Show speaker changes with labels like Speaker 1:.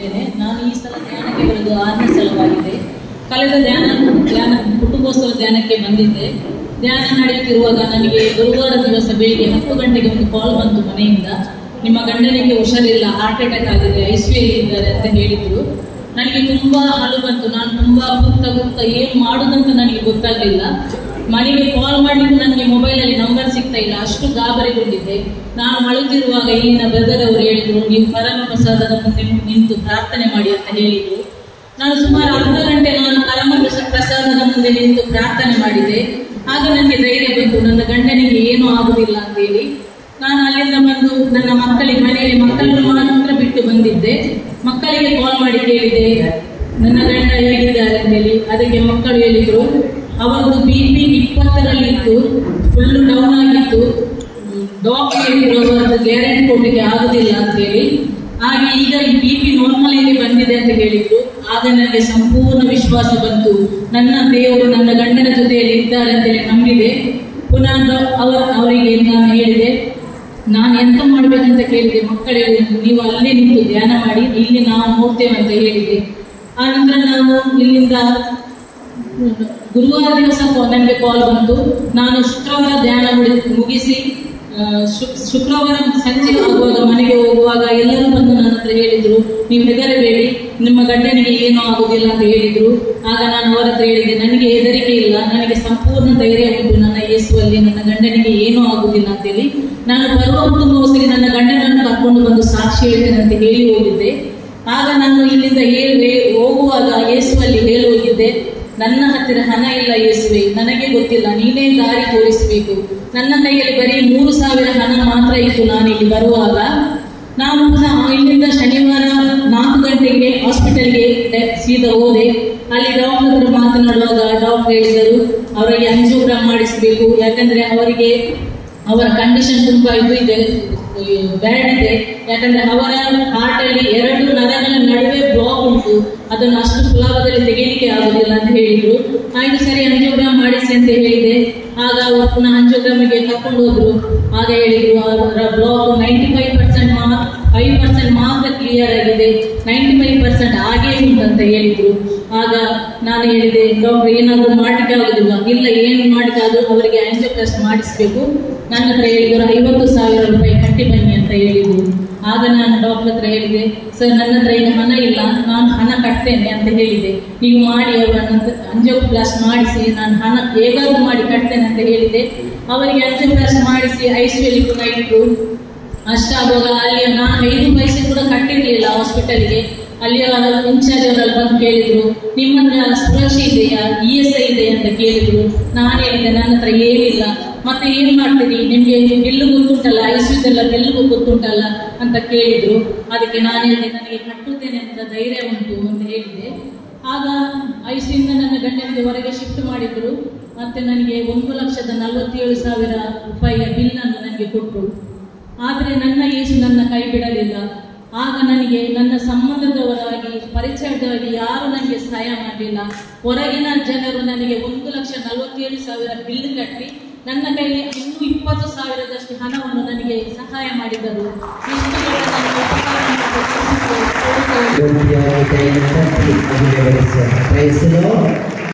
Speaker 1: ಇದ್ದೇನೆ. ನಾನು ಈ ಸಲ ಧ್ಯಾನಕ್ಕೆ ಬರೆದು ಆರನೇ ಸಲವಾಗಿದೆ. ಕಳೆದ ಧ್ಯಾನ ಧ್ಯಾನ, ಕುಟುಂಬೋತ್ಸವ ಧ್ಯಾನಕ್ಕೆ ಬಂದಿದ್ದೆ. ಧ್ಯಾನ ನಡೆಯುತ್ತಿರುವಾಗ ನನಗೆ ಗುರುವಾರ ದಿವಸ ಬೆಳಿಗ್ಗೆ ಹತ್ತು ಗಂಟೆಗೆ ಒಂದು ಕಾಲ್ ಬಂತು ಮನೆಯಿಂದ. ನಿಮ್ಮ ಗಂಡನಿಗೆ ಹುಷಾರಿಲ್ಲ ಹಾರ್ಟ್ ಅಟ್ಯಾಕ್ ಆಗಿದೆ, ಐಸಿಯು ಇದ್ದಾರೆ ಅಂತ ಹೇಳಿದ್ರು. ನನಗೆ ತುಂಬಾ ಹಾಳು ಬಂತು. ನಾನು ತುಂಬಾ ಗುಪ್ತ ಗುಪ್ತ ಏನು ಮಾಡುದಂತ ನನಗೆ ಗೊತ್ತಾಗಲಿಲ್ಲ. ಮನೆಗೆ ಕಾಲ್ ಮಾಡ್ಲಿಕ್ಕೆ ನನಗೆ ಮೊಬೈಲಲ್ಲಿ ನಂಬರ್ ಸಿಗ್ತಾ ಇಲ್ಲ, ಅಷ್ಟು ಗಾಬರಿಗೊಂಡಿದ್ದೆ. ನಾನು ಅಳುತ್ತಿರುವಾಗ ಇಲ್ಲಿನ ಬ್ರದರ್ ಅವರು ಹೇಳಿದ್ರು ನೀವು ಪರಮ ಪ್ರಸಾದದ ಮುಂದೆ ನಿಂತು ಪ್ರಾರ್ಥನೆ ಮಾಡಿ ಅಂತ ಹೇಳಿದ್ರು. ನಾನು ಸುಮಾರು ಅರ್ಧ ಗಂಟೆ ನಾನು ಪರಮ ಪ್ರಸ- ಪ್ರಸಾದದ ಮುಂದೆ ನಿಂತು ಪ್ರಾರ್ಥನೆ ಮಾಡಿದೆ. ಆಗ ನನಗೆ ಧೈರ್ಯ ಬಂತು, ನನ್ನ ಗಂಡನಿಗೆ ಏನೂ ಆಗುದಿಲ್ಲ ಅಂತೇಳಿ ನಾನು ಅಲ್ಲಿಂದ ಬಂದು ನನ್ನ ಮಕ್ಕಳಿಗೆ, ಮನೆಯಲ್ಲಿ ಮಕ್ಕಳನ್ನು ಮಾತ್ರ ಬಿಟ್ಟು ಬಂದಿದ್ದೆ. ಮಕ್ಕಳಿಗೆ ಕಾಲ್ ಮಾಡಿ ಕೇಳಿದೆ, ನನ್ನ ಗಂಡ ಹೇಗಿದ್ದಾರೆ? ಅಂತೇಳಿ ಅದಕ್ಕೆ ಮಕ್ಕಳು ಹೇಳಿದ್ರು ಅವರದ್ದು ಬಿ ಪಿ ಇಪ್ಪತ್ತರಲ್ಲಿತ್ತು ಫುಲ್ ಡೌನ್ ಆಗಿತ್ತು. ಡಾಕ್ಟರ್ ಅವರದ್ದು ಗ್ಯಾರಂಟಿ ಕೊಡ್ಲಿಕ್ಕೆ ಆಗುದಿಲ್ಲ ಅಂತೇಳಿ ಹಾಗೆ ಈಗ ಈ ಬಿ ಪಿ ನಾರ್ಮಲ್ ಬಂದಿದೆ ಅಂತ ಹೇಳಿದ್ರು. ಆಗ ನನಗೆ ಸಂಪೂರ್ಣ ವಿಶ್ವಾಸ ಬಂತು. ನನ್ನ ದೇವರು ನನ್ನ ಗಂಡನ ಜೊತೆಯಲ್ಲಿ ಇದ್ದಾರೆ ಅಂತೇಳಿ ನಂಬಿದೆ. ಪುನಃ ಅವರ ಅವರಿಗೆ ನಾನು ಹೇಳಿದೆ, ನಾನು ಎಂತ ಮಾಡ್ಬೇಕಂತ ಕೇಳಿದೆ ಮಕ್ಕಳಿಗೆ ನೀವು ಅಲ್ಲೇ ನಿಂತು ಧ್ಯಾನ ಮಾಡಿ, ಇಲ್ಲಿ ನಾವು ನೋಡ್ತೇವೆ ಅಂತ ಹೇಳಿದೆ. ಆನಂತರ ನಾನು ಇಲ್ಲಿಂದ ಗುರುವಾರ ದಿವಸ ನನಗೆ ಕಾಲ್ ಬಂತು ನಾನು ಶುಕ್ರವಾರ ಧ್ಯಾನ ಮುಗಿ- ಮುಗಿಸಿ ಶುಕ್ರವಾರ ಸಂಜೆ ಆಗುವಾಗ ಮನೆಗೆ ಹೋಗುವಾಗ ಎಲ್ಲರೂ ಬಂದು ನನ್ನ ಹತ್ರ ಹೇಳಿದ್ರು, ನೀವು ಹೆದರಬೇಡಿ, ನಿಮ್ಮ ಗಂಡನಿಗೆ ಏನೂ ಆಗುದಿಲ್ಲ ಅಂತ ಹೇಳಿದ್ರು. ಆಗ ನಾನು ಅವರ ಹತ್ರ ಹೇಳಿದೆ, ನನಗೆ ಹೆದರಿಕೆ ಇಲ್ಲ, ನನಗೆ ಸಂಪೂರ್ಣ ಧೈರ್ಯ ಉಂಟು, ನನ್ನ ಯೇಸುವಲ್ಲಿ ನನ್ನ ಗಂಡನಿಗೆ ಏನೂ ಆಗುದಿಲ್ಲ ಅಂತೇಳಿ ನಾನು ಬರುವ ಕುಟುಂಬವೊಸಿಗೆ ನನ್ನ ಗಂಡನನ್ನು ಕರ್ಕೊಂಡು ಬಂದು ಸಾಕ್ಷಿ ಹೇಳ್ತೇನೆ ಅಂತ ಹೇಳಿ ಹೋಗಿದ್ದೆ. ಆಗ ನಾನು ಇಲ್ಲಿಂದ ಹೋಗುವಾಗ ಯೇಸುವಲ್ಲಿ ಹೇಳಿ ಹೋಗಿದ್ದೆ. ನನ್ನ ಹತ್ತಿರ ಹಣ ಇಲ್ಲ ಯೇಸುವೆ, ನನಗೆ ಗೊತ್ತಿಲ್ಲ, ನೀನೇ ದಾರಿ ತೋರಿಸಬೇಕು. ನನ್ನ ಕೈಯಲ್ಲಿ ಬರೀ ಮೂರು ಸಾವಿರ ಹಣ ಮಾತ್ರ ಇತ್ತು ನಾನು ಇಲ್ಲಿ ಬರುವಾಗ. ನಾನು ಇಲ್ಲಿಂದ ಶನಿವಾರ ನಾಲ್ಕು ಗಂಟೆಗೆ ಹಾಸ್ಪಿಟಲ್ಗೆ ಸೀದ ಹೋದೆ. ಅಲ್ಲಿ ಡಾಕ್ಟರ್ ಮಾತನಾಡುವಾಗ ಡಾಕ್ಟರ್ ಹೇಳಿದರು, ಅವರಿಗೆ ಅಂಜೋಗ್ರಾಮ್ ಮಾಡಿಸಬೇಕು, ಯಾಕಂದ್ರೆ ಅವರಿಗೆ ಅವರ ಕಂಡೀಷನ್ ತುಂಬಾ ಇದು ಇದೆ ಬ್ಯಾಡ್ ಇದೆ. ಯಾಕಂದ್ರೆ ಅವರ ಹಾರ್ಟ್ ಅಲ್ಲಿ ಎರಡು ನರಗಳ ನಡುವೆ ಬ್ಲಾಕ್ ಉಂಟು. ಅದನ್ನು ಅಷ್ಟು ಸುಲಭದಲ್ಲಿ ತೆಗೆಯಲಿಕ್ಕೆ ಆಗುದಿಲ್ಲ ಅಂತ ಹೇಳಿದ್ರು. ಆಯ್ತು ಸರಿ ಅಂಜಿಯೋಗ್ರಾಮ್ ಮಾಡಿಸಿ ಅಂತ ಹೇಳಿದೆ. ಆಗ ಅವರು ಪುನಃ ಅಂಜಿಯೋಗ್ರಾಮಿಗೆ ಕರ್ಕೊಂಡು ಹೋದ್ರು. ಆಗ ಹೇಳಿದ್ರು, ಅವರ block ninety five percent five percent ಮಾತ್ರ ಕ್ಲಿಯರ್ ಆಗಿದೆ. ನೈಂಟಿ ಫೈವ್ ಪರ್ಸೆಂಟ್ ಹಾಗೇ ಉಂಟು ಅಂತ ಹೇಳಿದ್ರು. ಆಗ ನಾನು ಹೇಳಿದೆ, ಡಾಕ್ಟರ್, ಏನಾದರೂ ಮಾಡಲಿಕ್ಕೆ ಆಗೋದಿಲ್ಲ ಇಲ್ಲ, ಏನು ಮಾಡ್ಲಿಕ್ಕಾದ್ರೂ ಅವರಿಗೆ ಆಂಜಿಯೋಪ್ಲಾಸ್ಟ್ ಮಾಡಿಸ್ಬೇಕು. ನನ್ನ ಹತ್ರ ಹೇಳಿದ್ರು, ಐವತ್ತು ಸಾವಿರ ರೂಪಾಯಿ ಕಟ್ಟಿ ಬನ್ನಿ ಅಂತ ಹೇಳಿದ್ರು. ಆಗ ನಾನು ಡಾಕ್ಟರ್ ಹತ್ರ ಹೇಳಿದೆ, ಸರ್, ನನ್ನ ಹತ್ರ ಈಗ ಹಣ ಇಲ್ಲ, ನಾನು ಹಣ ಕಟ್ತೇನೆ ಅಂತ ಹೇಳಿದೆ. ನೀವು ಮಾಡಿ ಅವರನ್ನು ಅಂಜಿಯೋಪ್ಲಾಸ್ಟ್ ಮಾಡಿಸಿ, ನಾನು ಹಣ ಹೇಗಾದ್ರೂ ಮಾಡಿ ಕಟ್ತೇನೆ ಅಂತ ಹೇಳಿದೆ. ಅವರಿಗೆ ಅಂಜಿಯೋಪ್ಲಾಸ್ಟ್ ಮಾಡಿಸಿ ಐಸಿಯಲ್ಲಿ ಕೂಡ ಇಟ್ಟರು ಅಷ್ಟಾಗುವಾಗ ಅಲ್ಲಿ ನಾನು ಐದು ಪೈಸೆ ಕೂಡ ಕಟ್ಟಿರ್ಲಿಲ್ಲ ಹಾಸ್ಪಿಟಲ್ಗೆ ಅಲ್ಲಿ ಇನ್ಚಾರ್ಜ್ ಅವರಲ್ಲಿ ಬಂದು ಕೇಳಿದ್ರು ನಿಮ್ಮನ್ನ ಸುರಕ್ಷೆ ಇದೆಯಾ? ಇ ಎಸ್ ಐ ಇದೆ ಅಂತ ಕೇಳಿದ್ರು. ನಾನು ಹೇಳಿದೆ, ನನ್ನ ಹತ್ರ ಏನಿಲ್ಲ. ಮತ್ತೆ ಏನ್ ಮಾಡ್ತೀರಿ? ನಿಮ್ಗೆ ಬಿಲ್ಲು ಗೊತ್ತುಂಟಲ್ಲ? ಐಸಿಯುದೆಲ್ಲ ಬಿಲ್ಲು ಗೊತ್ತುಂಟಲ್ಲ? ಅಂತ ಕೇಳಿದ್ರು. ಅದಕ್ಕೆ ನಾನು ಹೇಳಿದೆ, ನನಗೆ ಕಟ್ಟುತ್ತೇನೆ ಅಂತ ಧೈರ್ಯ ಉಂಟು ಅಂತ ಹೇಳಿದೆ. ಆಗ ಐಸಿಯಿಂದ ನನ್ನ ಗಂಡನಿಗೆ ಹೊರಗೆ ಶಿಫ್ಟ್ ಮಾಡಿದ್ರು. ಮತ್ತೆ ನನಗೆ ಒಂದು ಲಕ್ಷದ ನಲವತ್ತೇಳು ಸಾವಿರ ರೂಪಾಯಿಯ ಬಿಲ್ ಅನ್ನು ನನಗೆ ಕೊಟ್ಟರು ಆದರೆ ನನ್ನ ಯೇಸು ನನ್ನ ಕೈ ಬಿಡಲಿಲ್ಲ. ಆಗ ನನಗೆ ನನ್ನ ಸಂಬಂಧದವರಾಗಿ, ಪರಿಚಯದವರಾಗಿ ಯಾರು ನನಗೆ ಸಹಾಯ ಮಾಡಲಿಲ್ಲ. ಹೊರಗಿನ ಜನರು ನನಗೆ ಒಂದು ಲಕ್ಷ ನಲವತ್ತೇಳು ಸಾವಿರ ಬಿಲ್ ಕಟ್ಟಿ, ನನ್ನ ಕೈಲಿ ಇನ್ನೂ ಇಪ್ಪತ್ತು ಸಾವಿರದಷ್ಟು ಹಣವನ್ನು ನನಗೆ ಸಹಾಯ ಮಾಡಿದರು. ಇಷ್ಟುಗಳ